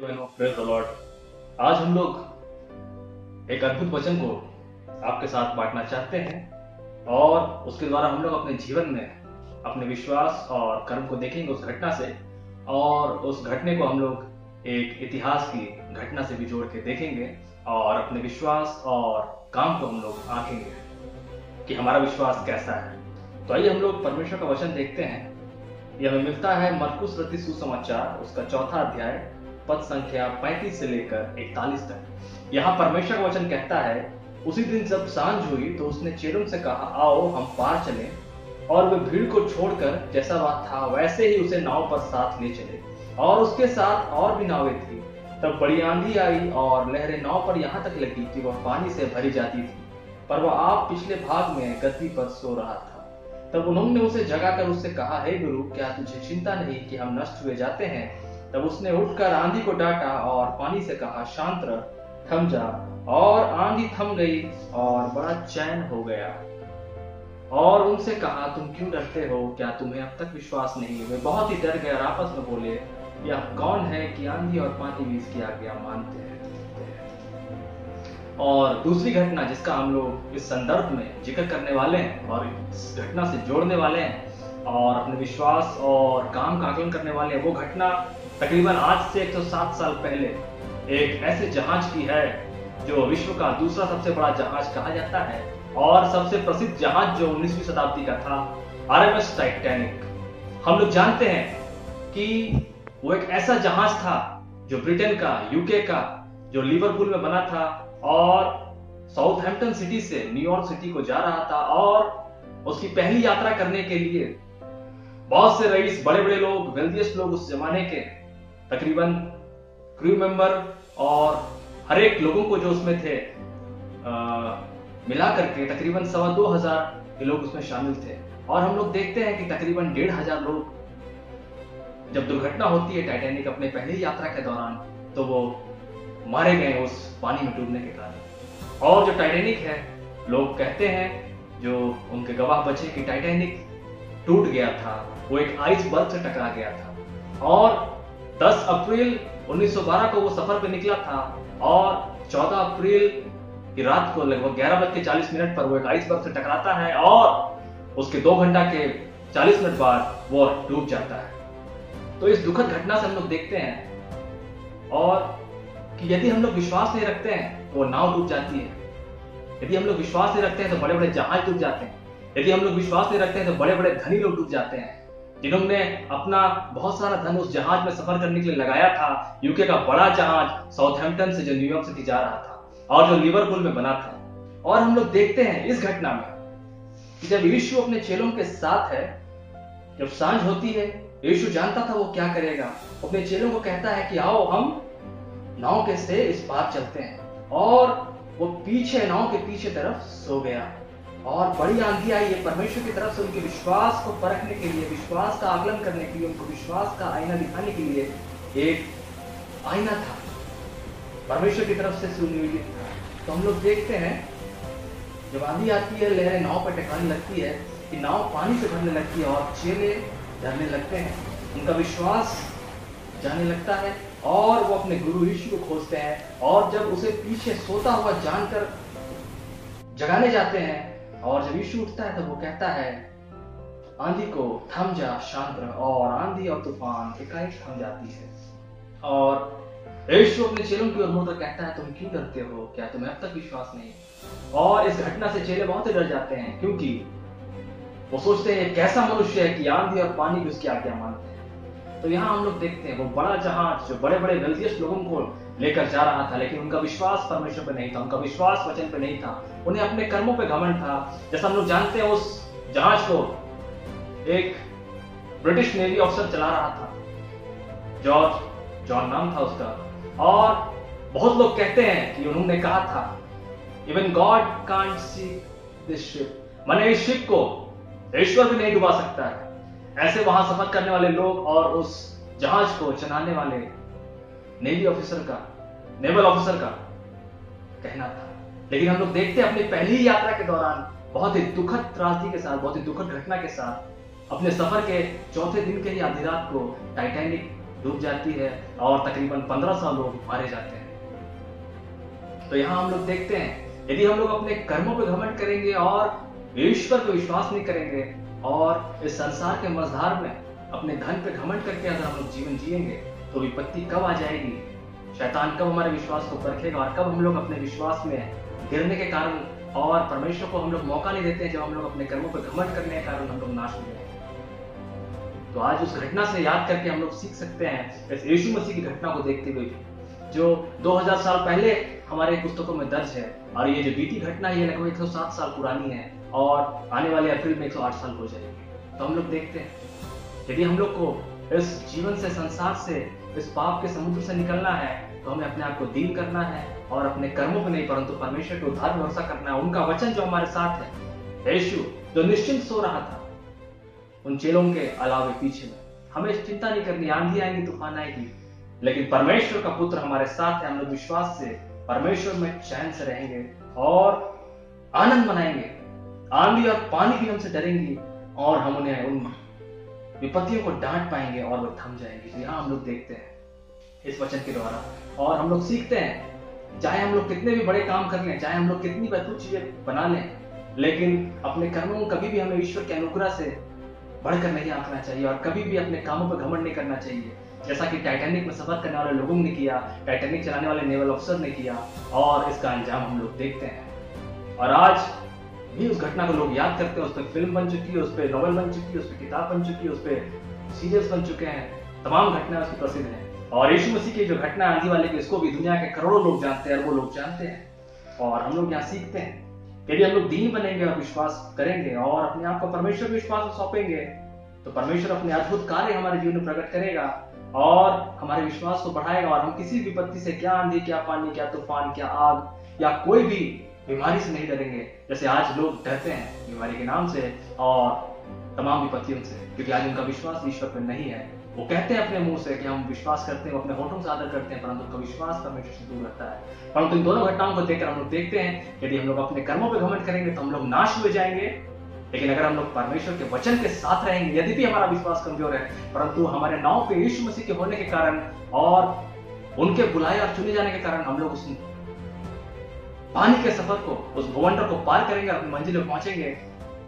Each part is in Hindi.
आज हम लोग एक अद्भुत वचन को आपके साथ बांटना चाहते हैं और उसके द्वारा हम लोग अपने जीवन में अपने विश्वास और कर्म को देखेंगे उस घटना से और उस घटने को हम लोग एक इतिहास की घटना से भी जोड़ के देखेंगे और अपने विश्वास और काम को हम लोग आंकेंगे कि हमारा विश्वास कैसा है। तो आइए हम लोग परमेश्वर का वचन देखते हैं। यह हमें मिलता है मरकुस रति सुसमाचार, उसका चौथा अध्याय पद संख्या 35 से लेकर 41 तक। यहाँ परमेश्वर वचन कहता है, उसी दिन जब साँझ हुई तो उसने चेलों से कहा, आओ, हम पार चले। और वे भीड़ को छोड़कर जैसा बात था, वैसे ही उसे नाव पर साथ ले चले। और उसके साथ और भी नावें थी। तब बड़ी आंधी आई और लहरें नाव पर यहाँ तक लगी कि वह पानी से भरी जाती थी। पर वह आप पिछले भाग में गद्दी पर सो रहा था। तब उन्होंने उसे जगाकर उससे कहा, हे गुरु, क्या तुझे चिंता नहीं कि हम नष्ट हुए जाते हैं? तब उसने उठकर आंधी को डांटा और पानी से कहा, शांत रह, थम जा। और आंधी थम गई और बड़ा चैन हो गया। और उनसे कहा, तुम क्यों डरते हो? क्या तुम्हें अब तक विश्वास नहीं वे बहुत ही डर गए और आपस में बोले यह कौन है कि आंधी और पानी भी इसकी आज्ञा मानते हैं? और दूसरी घटना जिसका हम लोग इस संदर्भ में ज़िक्र करने वाले हैं और इस घटना से जोड़ने वाले हैं और अपने विश्वास और काम का आकलन करने वाले हैं, वो घटना तकरीबन आज से 107 साल पहले एक ऐसे जहाज़ की है जो विश्व का दूसरा सबसे बड़ा जहाज़ कहा जाता है और सबसे प्रसिद्ध जहाज़ जो 19वीं शताब्दी का था, आरएमएस टाइटैनिक। हम लोग जानते हैं कि वो एक ऐसा जहाज़ था जो ब्रिटेन का यूके का, जो लिवरपूल में बना था और साउथहैम्पटन सिटी से न्यूयॉर्क सिटी को जा रहा था और उसकी पहली यात्रा करने के लिए बहुत से रईस बड़े बड़े लोग, वेल्दियस्ट लोग उस जमाने के तकरीबन क्रू मेंबर और हर एक लोगों को जो उसमें थे आ, मिला करके तकरीबन सवा दो हज़ार के लोग उसमें शामिल थे। और हम लोग देखते हैं कि तकरीबन डेढ़ हज़ार लोग जब दुर्घटना होती है टाइटैनिक अपने पहली यात्रा के दौरान तो वो मारे गए उस पानी में डूबने के कारण। और जो टाइटैनिक है लोग कहते हैं जो उनके गवाह बचे कि टाइटैनिक टूट गया था वो एक आइस बर्फ़ से टकरा गया था। और 10 अप्रैल 1912 को वो सफ़र पे निकला था और 14 अप्रैल की रात को लगभग ग्यारह बज के चालीस मिनट पर वो एक आइस बर्फ़ से टकराता है और उसके दो घंटा के 40 मिनट बाद वो डूब जाता है। तो इस दुखद घटना से हम लोग देखते हैं और कि यदि हम लोग विश्वास नहीं रखते हैं तो नाव डूब जाती है। यदि हम लोग विश्वास नहीं रखते हैं तो बड़े बड़े जहाज़ डूब जाते हैं। यदि हम लोग विश्वास नहीं रखते हैं तो बड़े बड़े धनी लोग डूब जाते हैं। जिन्होंने अपना बहुत सारा धन उस जहाज़ में सफ़र करने के लिए लगाया था यूके का बड़ा जहाज़ साउथहैम्पटन से जो न्यूयॉर्क सिटी जा रहा था, और जो लिवरपूल में बना था। और हम लोग देखते हैं इस घटना में जब यीशु अपने चेलों के साथ है, जब साँझ होती है, यीशु जानता था वो क्या करेगा। अपने चेलों को कहता है कि आओ, हम नाव के से इस पार चलते हैं। और वो पीछे, नाव के पीछे तरफ़ सो गया। और बड़ी आंधी आई है, परमेश्वर की तरफ़ से उनके विश्वास को परखने के लिए, विश्वास का आकलन करने के लिए, उनको विश्वास का आईना दिखाने के लिए एक आईना था। परमेश्वर की तरफ़ से सुनियोजित था तो हम लोग देखते हैं, जब आंधी आती है, लहरें नाव पर टकराने लगती है, कि नाव पानी से भरने लगती है और चेले डरने लगते हैं। उनका विश्वास जाने लगता है और वो अपने गुरु ऋषि को खोजते हैं और जब उसे पीछे सोता हुआ जानकर जगाने जाते हैं और जब यीशु उठता है तो वो कहता है, आंधी को थम जा शांत रह और आंधी और तूफ़ान एकाएक थम जाती है। और यीशु अपने चेलों की ओर मुड़कर कहता है, तुम क्यों डरते हो? क्या तुम्हें अब तक विश्वास नहीं? और इस घटना से चेले बहुत ही डर जाते हैं, क्योंकि वो सोचते हैं, कैसा मनुष्य है कि आंधी और पानी भी उसकी आज्ञा मानते हैं? तो यहाँ हम लोग देखते हैं, वो बड़ा जहाज़, जो बड़े बड़े वेल्थियस्ट लोगों को लेकर जा रहा था, लेकिन उनका विश्वास परमेश्वर पर नहीं था, उनका विश्वास वचन पर नहीं था। उन्हें अपने कर्मों पर घमंड था। जैसा हम लोग जानते हैं, उस जहाज़ को एक ब्रिटिश नेवी ऑफिसर चला रहा था। जॉर्ज जॉन नाम था उसका। और बहुत लोग कहते हैं कि उन्होंने कहा था even God can't see this ship मैंने इस शिप को ईश्वर भी नहीं डुबा सकता है। ऐसे वहाँ सफ़र करने वाले लोग और उस जहाज़ को चलाने वाले नेवी ऑफिसर का नेवल ऑफिसर का कहना था। लेकिन हम लोग देखते हैं अपनी पहली यात्रा के दौरान बहुत ही दुखद त्रासदी के साथ, बहुत ही दुखद घटना के साथ अपने सफ़र के चौथे दिन के ही आधी रात को टाइटैनिक डूब जाती है और तकरीबन 1500 लोग मारे जाते हैं। तो यहाँ हम लोग देखते हैं, यदि हम लोग अपने कर्मों पर घमंड करेंगे और ईश्वर पर विश्वास नहीं करेंगे और इस संसार के मझधार में अपने धन पे घमंड करके अगर हम लोग जीवन जिएँगे तो विपत्ति कब आ जाएगी? शैतान कब हमारे विश्वास को परखेगा और कब हम लोग अपने विश्वास में गिरने के कारण और परमेश्वर को हम लोग मौका नहीं देते जब हम लोग अपने कर्मों पर घमंड करने के कारण हम लोग नाश हो जाए तो आज उस घटना से याद करके हम लोग सीख सकते हैं यीशु मसीह की घटना को देखते हुए, जो 2000 साल पहले हमारे पुस्तकों में दर्ज है, और ये जो बीती घटना है, ये लगभग 107 साल पुरानी है, और आने वाले अप्रैल में 108 साल हो जाएगी। तो हम लोग देखते हैं, यदि हम लोग को इस जीवन से, संसार से इस पाप के समुद्र से निकलना है तो हमें अपने आप को दीन करना है और अपने कर्मों पर नहीं, परंतु परमेश्वर को उद्धार भरोसा करना है। उनका वचन जो हमारे साथ है। यीशु, जो निश्चिंत सो रहा था, उन चेलों के अलावे पीछे में हमें चिंता नहीं करनी, आंधी आएँगी, तूफ़ान आएगी। लेकिन परमेश्वर का पुत्र हमारे साथ है, हम लोग विश्वास से परमेश्वर में चैन से रहेंगे और आनंद मनाएँगे। आंधी और पानी भी हमसे डरेंगी और हम उन्हें उन विपत्तियों को डांट पाएँगे और वो थम जाएँगे। तो यहाँ हम लोग देखते हैं इस वचन के द्वारा। और हम लोग सीखते हैं, चाहे हम लोग कितने भी बड़े काम कर लें, चाहे हम लोग कितनी अद्भुत चीज़ें बना लें, लेकिन अपने कर्मों को कभी भी हमें ईश्वर के अनुग्रह से बढ़कर नहीं आंकना चाहिए और कभी भी अपने कामों पर घमंड नहीं करना चाहिए। जैसा कि टाइटैनिक में सफ़र करने वाले लोगों ने किया टाइटैनिक चलाने वाले नेवल अफसर ने किया, और इसका अंजाम हम लोग देखते हैं। और आज भी उस घटना को लोग याद करते हैं, उस पर फ़िल्म बन चुकी है, उस पर नॉवल बन चुकी है, उस पर किताब बन चुकी है, उस पर सीरियल्स बन चुके हैं। तमाम घटनाएँ उसकी प्रसिद्ध हैं। और यीशु मसीह की जो घटना आंधी वाले की, इसको भी दुनिया के करोड़ों लोग जानते हैं, अरबों लोग जानते हैं। और हम लोग यहाँ सीखते हैं यदि हम लोग दीन बनेंगे और विश्वास करेंगे और अपने आप को परमेश्वर विश्वास में सौंपेंगे तो परमेश्वर अपने अद्भुत कार्य हमारे जीवन में प्रकट करेगा और हमारे विश्वास को बढ़ाएगा और हम किसी विपत्ति से क्या आंधी, क्या पानी, क्या तूफ़ान, क्या आग या कोई भी बीमारी से नहीं डरेंगे। जैसे आज लोग डरते हैं बीमारी के नाम से और तमाम विपत्तियों से, क्योंकि आज उनका विश्वास ईश्वर पर नहीं है। वो कहते हैं अपने मुँह से कि हम विश्वास करते हैं अपने होठों से आदर करते हैं, परंतु उनका विश्वास परमेश्वर से दूर रहता है। परंतु इन दोनों घटनाओं को देखकर हम लोग देखते हैं, यदि हम लोग अपने कर्मों पर घमंड करेंगे तो हम लोग नाश हुए जाएँगे। लेकिन अगर हम लोग परमेश्वर के वचन के साथ रहेंगे, यदि भी हमारा विश्वास कमज़ोर है, परंतु हमारे नाव पे यीशु मसीह के होने के कारण और उनके बुलाए और चुने जाने के कारण हम लोग उस पानी के सफ़र को, उस भवंडर को पार करेंगे, अपनी मंजिल में पहुँचेंगे।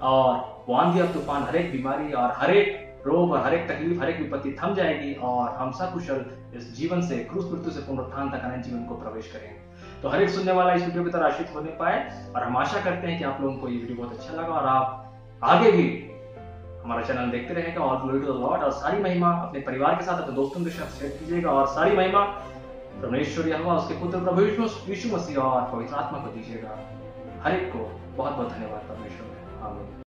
और वो आंधी और तूफ़ान, हर एक बीमारी और हर एक रोग और हर एक तकलीफ़, हर एक विपत्ति थम जाएगी और हम सकुशल इस जीवन से, क्रूस मृत्यु से पुनरुत्थान तक अनंत जीवन को प्रवेश करेंगे। तो हर एक सुनने वाला इस वीडियो की तरह आश्रित होने पाए और हम आशा करते हैं कि आप लोगों को ये वीडियो बहुत अच्छा लगा और आप आगे भी हमारा चैनल देखते रहेगा और लॉर्ड और सारी महिमा अपने परिवार के साथ, अपने दोस्तों के साथ शेयर कीजिएगा और सारी महिमा परमेश्वर हवा उसके पुत्र प्रभु यीशु मसीह, और पवित्र आत्मा को दीजिएगा। हर एक को बहुत बहुत धन्यवाद परमेश्वर आमीन।